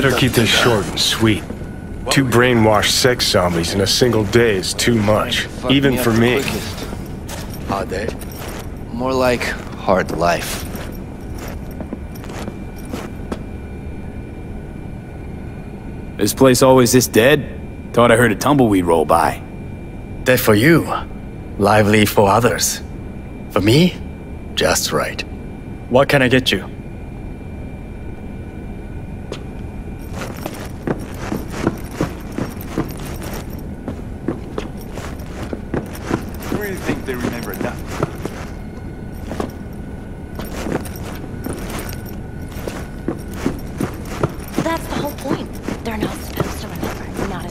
Better keep this short and sweet. Two brainwashed sex zombies in a single day is too much, even for me. Hard day? More like hard life. This place always this dead? Thought I heard a tumbleweed roll by. Dead for you, lively for others. For me, just right. What can I get you? Where do you think they remember that? That's the whole point. They're not supposed to remember. Not a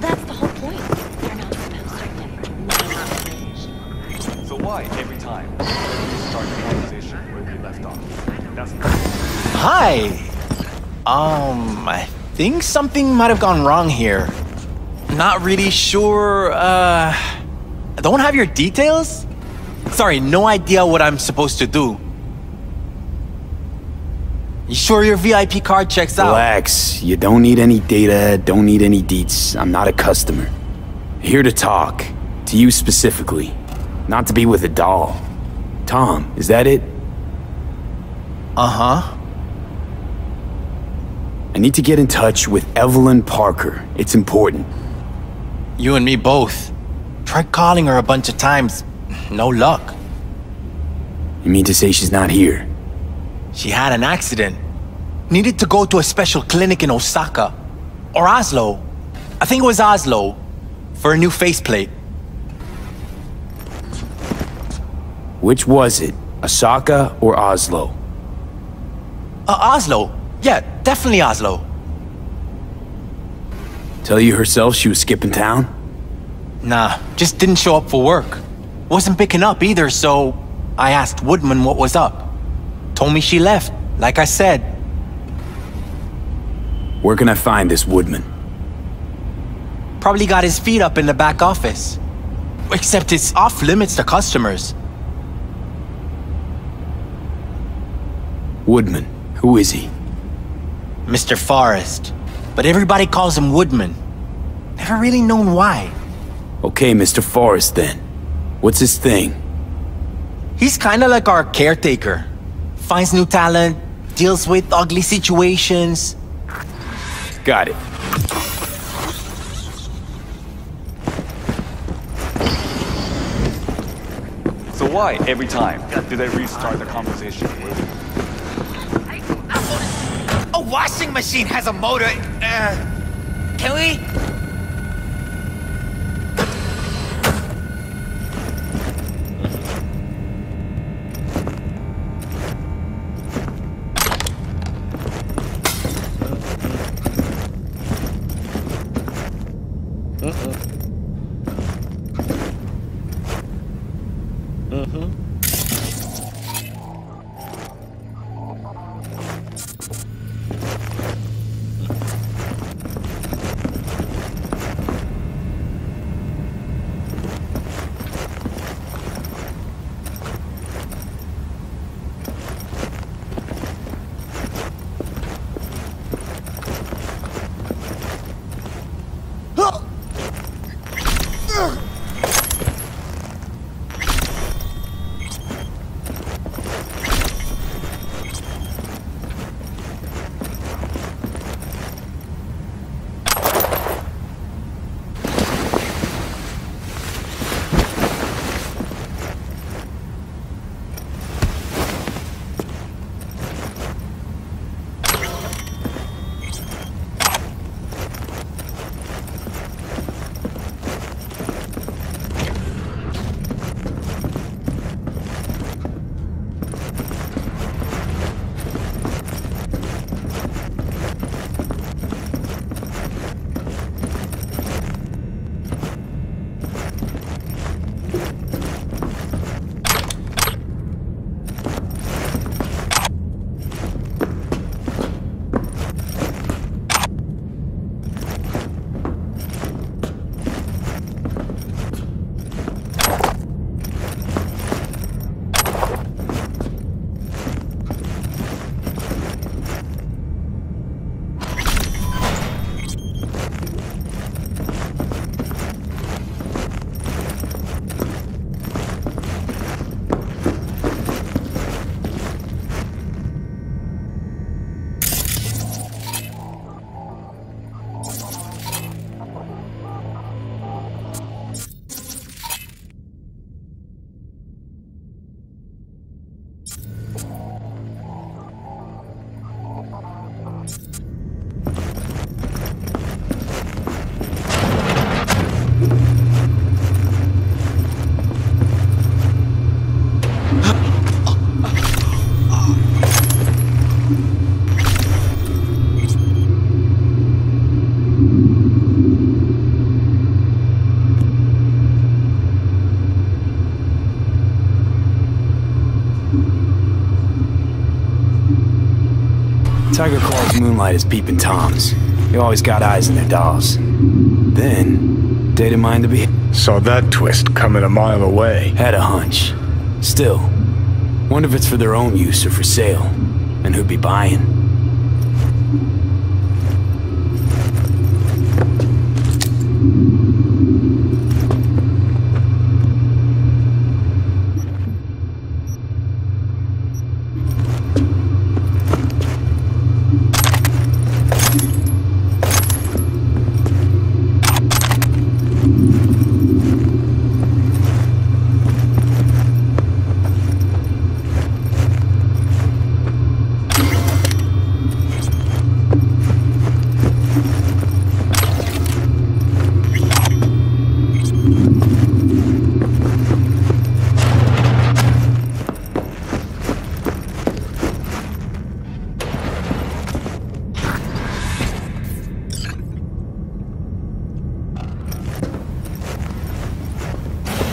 That's the whole point. They're not supposed to remember. Not a So why every time we start the conversation where we left off? That's Hi. Um, I think something might have gone wrong here. Not really sure. Uh, I don't have your details. Sorry, no idea what I'm supposed to do. You sure your VIP card checks out? Relax. You don't need any data, don't need any deets. I'm not a customer. Here to talk. To you specifically. Not to be with a doll. Tom, is that it? Uh huh. I need to get in touch with Evelyn Parker. It's important. You and me both. Tried calling her a bunch of times. No luck. You mean to say she's not here? She had an accident. Needed to go to a special clinic in Osaka. Or Oslo. I think it was Oslo. For a new faceplate. Which was it? Osaka or Oslo? Uh, Oslo. Yeah, definitely Oslo. Tell you herself she was skipping town? Nah, just didn't show up for work. Wasn't picking up either, so I asked Woodman what was up. Told me she left, like I said. Where can I find this Woodman? Probably got his feet up in the back office. Except it's off limits to customers. Woodman. Who is he? Mr. Forrest. But everybody calls him Woodman. Never really known why. Okay, Mr. Forrest then. What's his thing? He's kinda like our caretaker. Finds new talent, deals with ugly situations. Got it. So why, every time, do they restart the conversation with A washing machine has a motor. Uh, can we? Tyger Claw's moonlight is peeping toms. They always got eyes in their dolls. Then, data mined the be Saw that twist coming a mile away. had a hunch. Still, wonder if it's for their own use or for sale, and who'd be buying.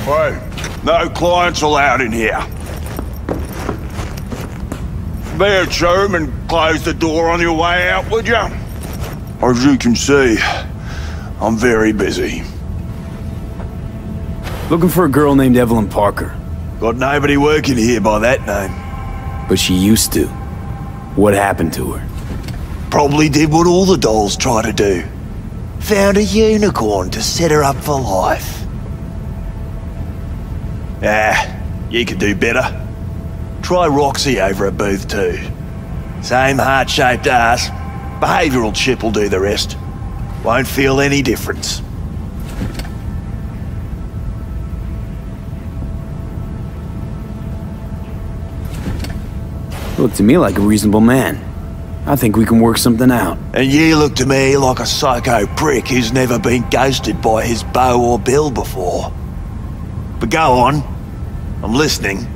Hey, no clients allowed in here. Be a chum and close the door on your way out, would you? As you can see, I'm very busy. Looking for a girl named Evelyn Parker, Got nobody working here by that name. but she used to. What happened to her? Probably did what all the dolls try to do. Found a unicorn to set her up for life. Ah, you could do better. Try Roxy over at Booth too. Same heart-shaped ass. Behavioural chip will do the rest. Won't feel any difference. Look to me like a reasonable man. I think we can work something out. And you look to me like a psycho prick who's never been ghosted by his bow or bill before. But go on. I'm listening.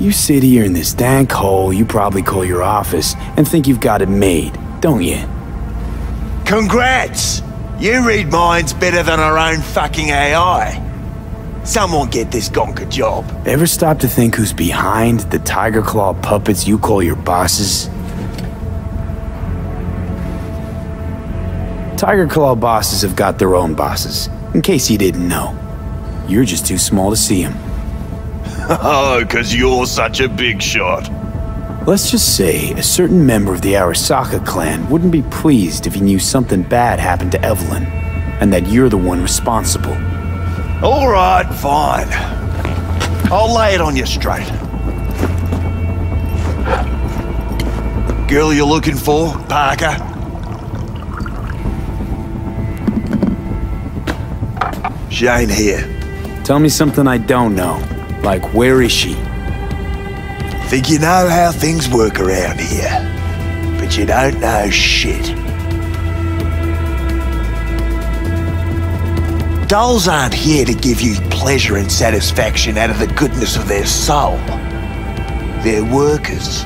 You sit here in this dank hole you probably call your office and think you've got it made, don't you? Congrats! You read minds better than our own fucking AI. Someone get this gonk a job. Ever stop to think who's behind the Tyger Claw puppets you call your bosses? Tyger Claw bosses have got their own bosses, in case you didn't know. You're just too small to see them. Oh, because you're such a big shot. Let's just say a certain member of the Arasaka clan wouldn't be pleased if he knew something bad happened to Evelyn, and that you're the one responsible. All right, fine. I'll lay it on you straight. Girl you're looking for, Parker? She ain't here. Tell me something I don't know. Like, where is she? Think you know how things work around here, but you don't know shit. Dolls aren't here to give you pleasure and satisfaction out of the goodness of their soul. They're workers.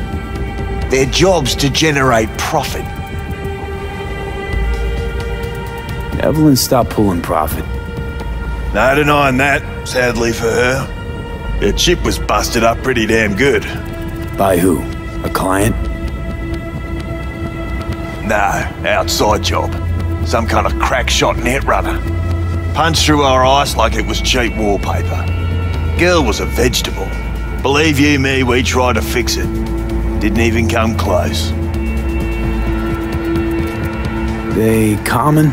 Their job's to generate profit. Evelyn stop pulling profit. No denying that, sadly for her. Her chip was busted up pretty damn good. By who? A client? No, outside job. Some kind of crack shot net runner. Punched through our ice like it was cheap wallpaper. Girl was a vegetable. Believe you me, we tried to fix it. Didn't even come close. They common?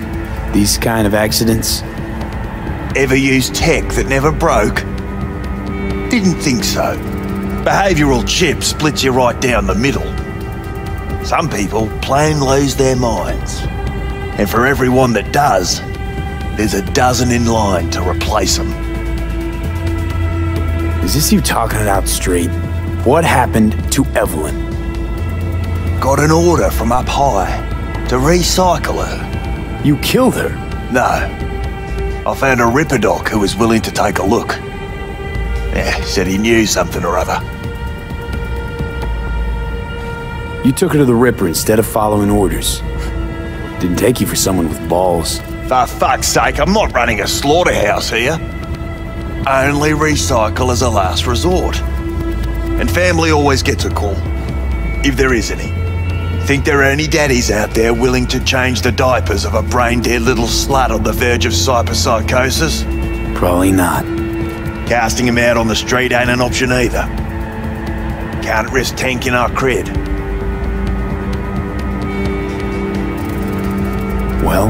These kind of accidents? Ever used tech that never broke? Didn't think so. Behavioural chip splits you right down the middle. Some people plain lose their minds. And for everyone that does, there's a dozen in line to replace them. Is this you talking it out straight? What happened to Evelyn? Got an order from up high to recycle her. You killed her? No. I found a Ripperdoc who was willing to take a look. Yeah, said he knew something or other. You took her to the Ripper instead of following orders. Didn't take you for someone with balls. For fuck's sake, I'm not running a slaughterhouse here. Only recycle as a last resort. And family always gets a call. If there is any. Think there are any daddies out there willing to change the diapers of a brain-dead little slut on the verge of hyperpsychosis? Probably not. Casting him out on the street ain't an option either. Can't risk tanking our cred. Well,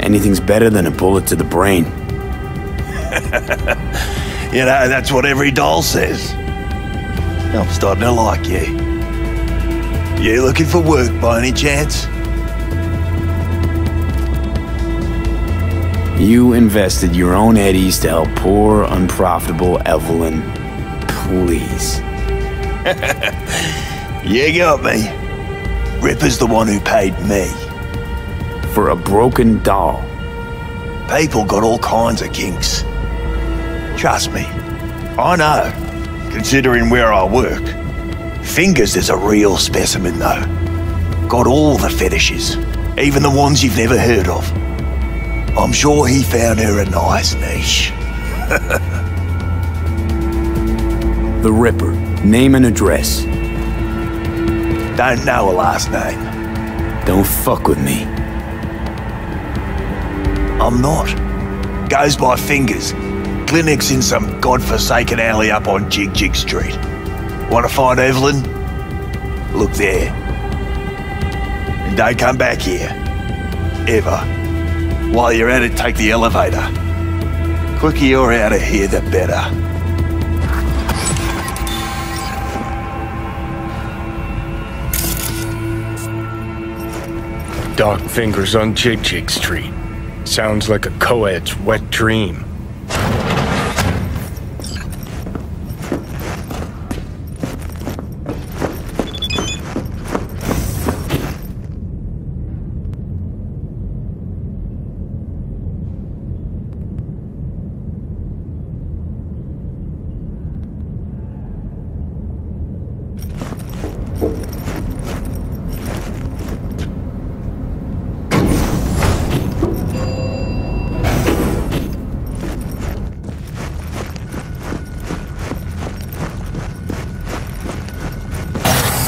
anything's better than a bullet to the brain. You know, that's what every doll says. I'm starting to like you. You looking for work by any chance? You invested your own eddies to help poor, unprofitable Evelyn. Please. You got me. Ripper's the one who paid me. For a broken doll. People got all kinds of kinks. Trust me, I know, considering where I work. Fingers is a real specimen, though. Got all the fetishes, even the ones you've never heard of. I'm sure he found her a nice niche. The Ripper. Name and address. Don't know a last name. Don't fuck with me. I'm not. Goes by fingers. Clinic's in some godforsaken alley up on Jig Jig Street. Want to find Evelyn? Look there. And don't come back here. Ever. While you're at it, take the elevator. Quicker you're out of here, the better. Dark fingers on Jig Jig Street. Sounds like a co-ed's wet dream.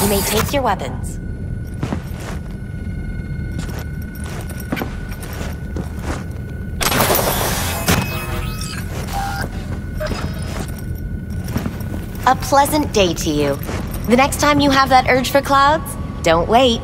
May take your weapons. A pleasant day to you. The next time you have that urge for clouds, don't wait.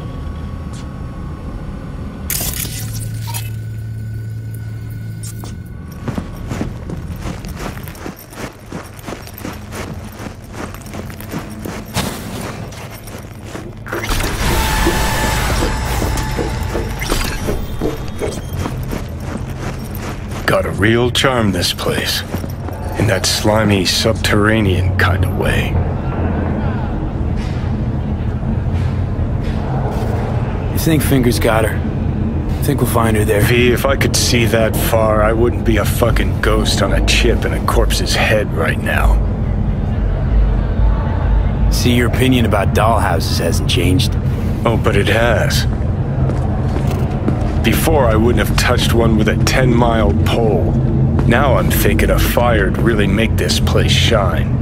Real charm, this place. In that slimy, subterranean kind of way. You think Fingers got her? Think we'll find her there? V, if I could see that far, I wouldn't be a fucking ghost on a chip in a corpse's head right now. See, your opinion about dollhouses hasn't changed. Oh, but it has. Before, I wouldn't have touched one with a 10 mile pole. Now I'm thinking a fire'd really make this place shine.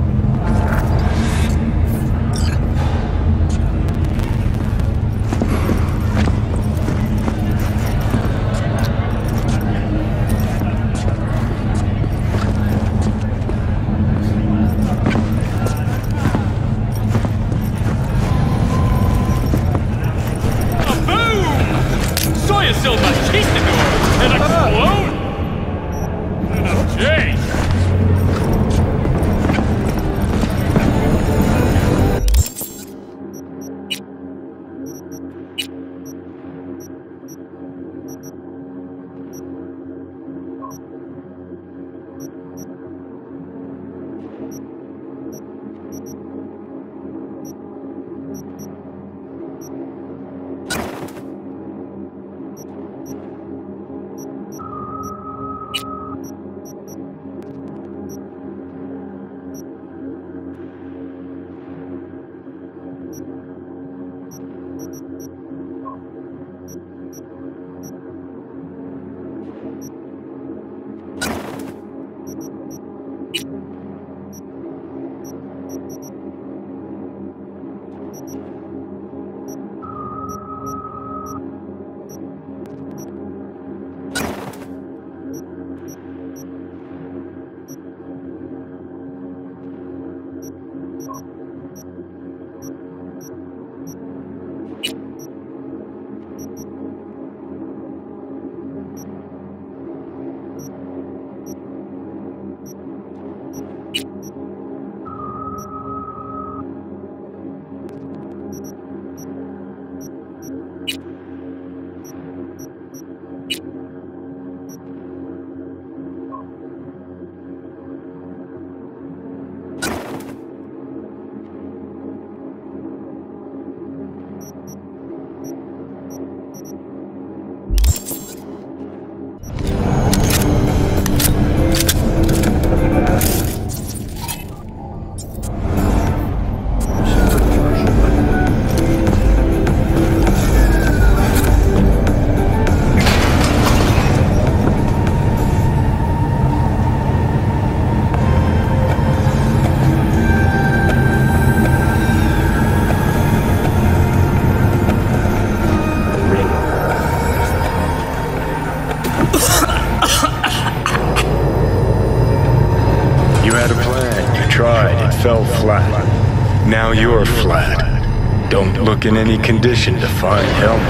Flat. Don't look in any condition to find Helmet.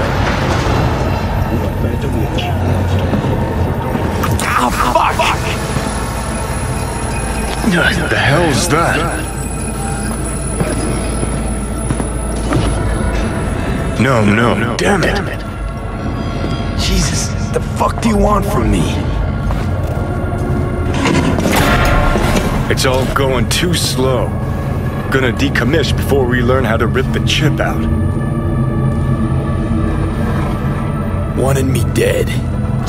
Oh, ah, fuck! What The hell's that? No, no, damn it. Jesus, the fuck do you want from me? It's all going too slow. Gonna decommiss before we learn how to rip the chip out. Wanted me dead.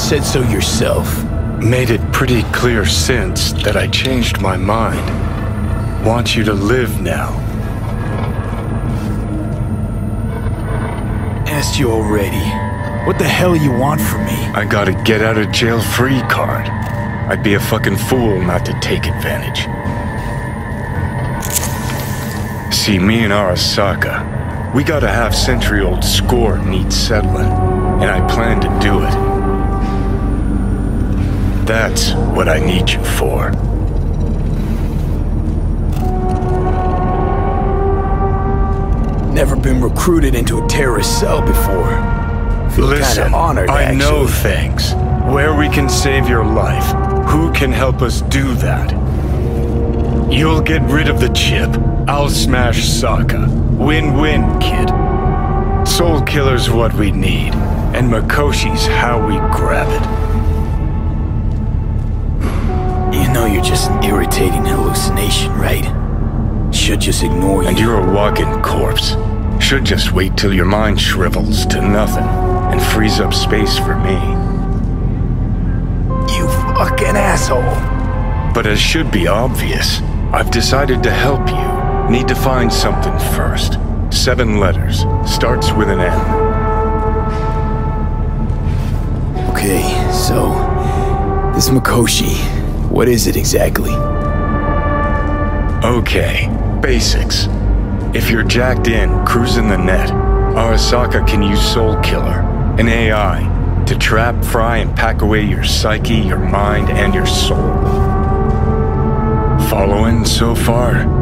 Said so yourself. Made it pretty clear since that I changed my mind. Want you to live now. Asked you already. What the hell you want from me? I got a get out of jail free card. I'd be a fucking fool not to take advantage. See, me and Arasaka, we got a half century old score needs settling, and I plan to do it. That's what I need you for. Never been recruited into a terrorist cell before. Feel Listen, honored, I know things. Where we can save your life. Who can help us do that? You'll get rid of the chip. I'll smash Sokka. Win-win, kid. Soulkiller's what we need, and Mikoshi's how we grab it. You know you're just an irritating hallucination, right? Should just ignore you. And you're a walking corpse. Should just wait till your mind shrivels to nothing and frees up space for me. You fucking asshole. But as should be obvious, I've decided to help you. Need to find something first. Seven letters. Starts with an M. Okay, so this Mikoshi, what is it exactly? Okay, basics. If you're jacked in, cruising the net, Arasaka can use Soulkiller, an AI, to trap, fry, and pack away your psyche, your mind, and your soul. Following so far?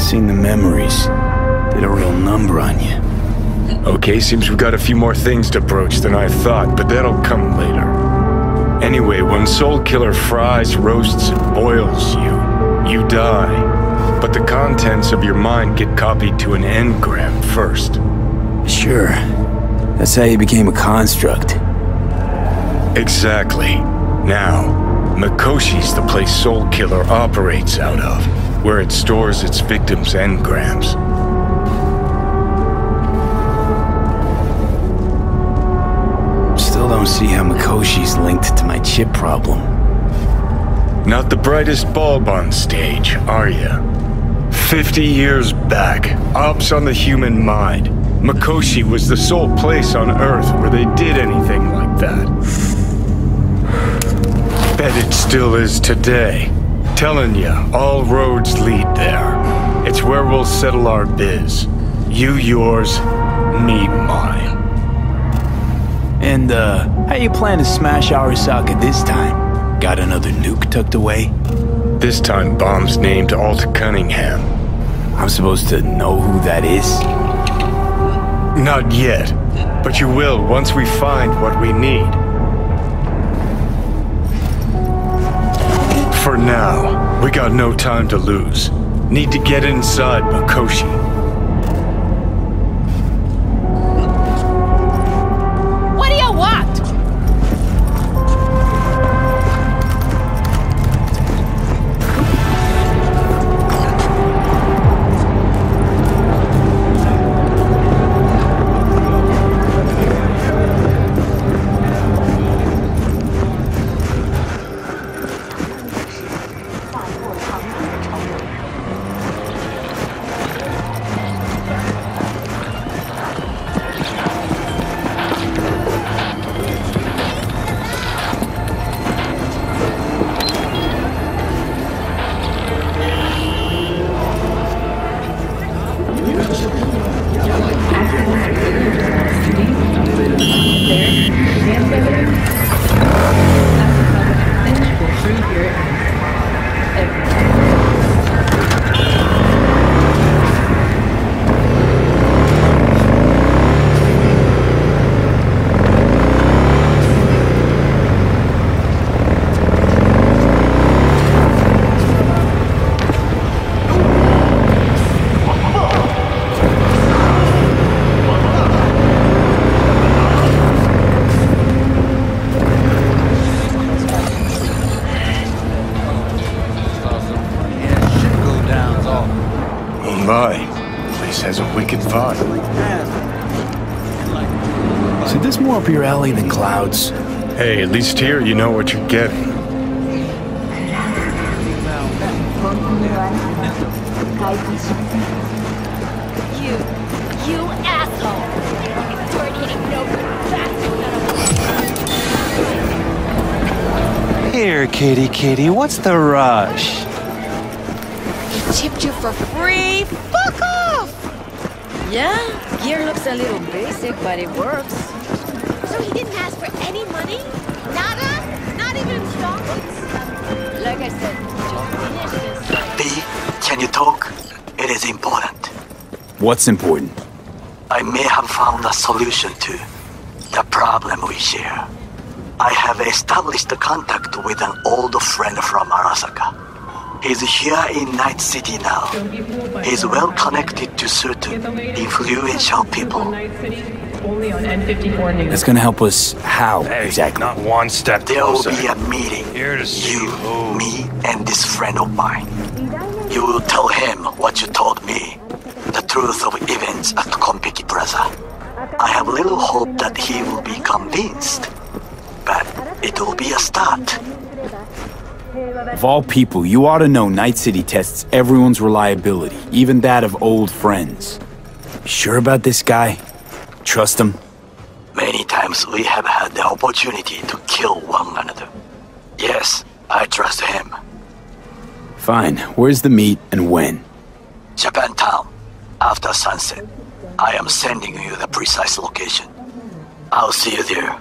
Seen the memories. Did a real number on you. Okay, seems we've got a few more things to broach than I thought, but that'll come later. Anyway, when Soulkiller fries, roasts, and boils you, you die. But the contents of your mind get copied to an engram first. Sure. That's how you became a construct. Exactly. Now, Mikoshi's the place Soulkiller operates out of, where it stores its victims' engrams. Still don't see how Mikoshi's linked to my chip problem. Not the brightest bulb on stage, are you? Fifty years back, ops on the human mind. Mikoshi was the sole place on Earth where they did anything like that. Bet it still is today. Telling ya, all roads lead there. It's where we'll settle our biz. You yours, me mine. And, uh, how you plan to smash Arasaka this time? Got another nuke tucked away? This time, bomb's named Alt Cunningham. I'm supposed to know who that is? Not yet, but you will once we find what we need. For now, we got no time to lose. Need to get inside Mikoshi. Hey, at least here you know what you're getting. You, you asshole! Hard-hitting no bastard Here, kitty kitty, what's the rush? He chipped you for free? Fuck off! Yeah, gear looks a little basic, but it works. Any money? Nada? Not even installments? Like I said, just finish this. V, can you talk? It is important. What's important? I may have found a solution to the problem we share. I have established a contact with an old friend from Arasaka. He's here in Night City now. He's well connected to certain influential people. Only on N54 News. That's gonna help us how exactly? Not one step There will be a meeting. Here to see You, who. me, and this friend of mine. You will tell him what you told me. The truth of events at Konpeki Plaza. I have little hope that he will be convinced. But it will be a start. Of all people, you ought to know Night City tests everyone's reliability, even that of old friends. Sure about this guy? Trust him. Many times we have had the opportunity to kill one another. Yes, I trust him. Fine. Where's the meet and when? Japantown. After sunset. I am sending you the precise location. I'll see you there.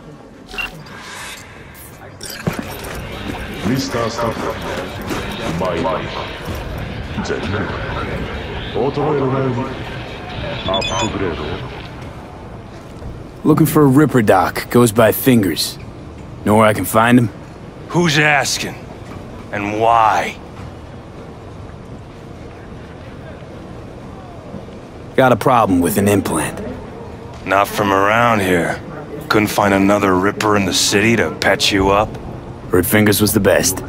Mr. Stafford, my life. Then, auto upgrade. Looking for a Ripperdoc. Goes by Fingers. Know where I can find him? Who's asking? And why? Got a problem with an implant. Not from around here. Couldn't find another Ripper in the city to patch you up? Heard Fingers was the best.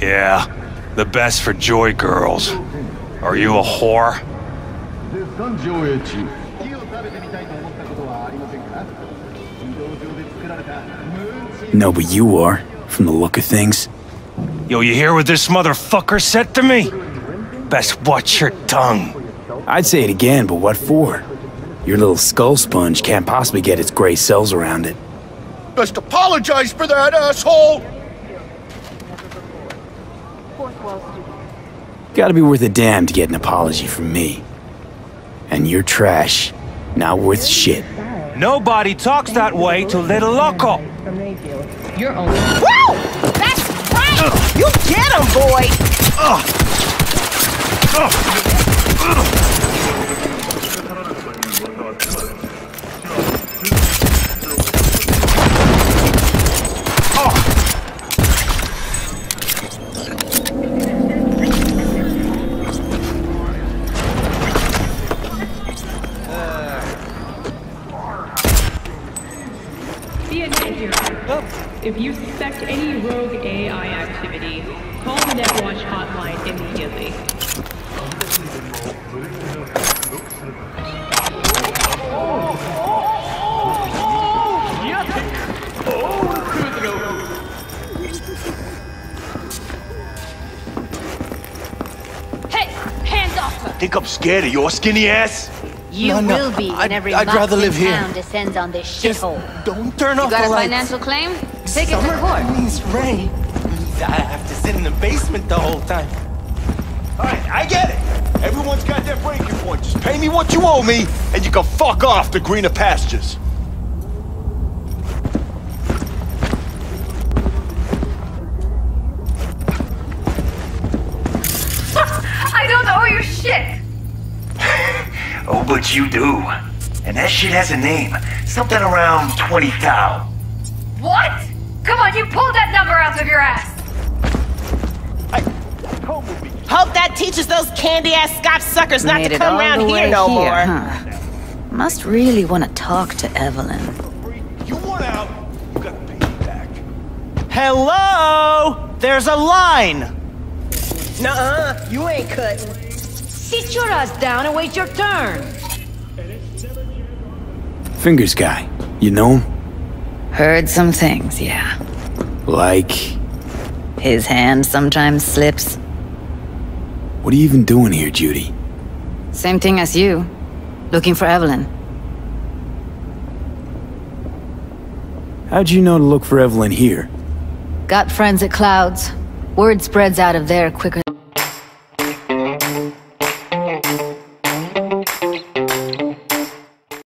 Yeah, the best for joy girls. Are you a whore? No, but you are, from the look of things. Yo, you hear what this motherfucker said to me? Best watch your tongue. I'd say it again, but what for? Your little skull sponge can't possibly get its gray cells around it. Best apologize for that, asshole! Gotta be worth a damn to get an apology from me. And you're trash. Not worth shit. Nobody talks that way to Little Loco. You're only. Woo! That's right! You get him, boy! Be If you suspect any rogue AI activity, call the NetWatch hotline immediately. Hey, hands off her! Think I'm scared of your skinny ass? You No, no, will be when I'd- every I'd rather live here. town descends on this shithole. Don't turn You off got a financial claim? Take it to Summer court. means rain. Means I have to sit in the basement the whole time. Alright, I get it. Everyone's got their breaking point. Just pay me what you owe me, and you can fuck off to greener pastures. I don't owe you shit! Oh, but you do. And that shit has a name. Something around 20 thou. What? Come on, you pulled that number out of your ass! Hope that teaches those candy-ass Scotch suckers not Made to come around here no here, more. huh? Must really want to talk to Evelyn. You want out, you gotta back. Hello? There's a line. Nuh-uh, you ain't cutting. Sit your ass down and wait your turn. Fingers guy. You know him? Heard some things, yeah. Like, His hand sometimes slips. what are you even doing here, Judy? Same thing as you. Looking for Evelyn. How'd you know to look for Evelyn here? Got friends at Clouds. Word spreads out of there quicker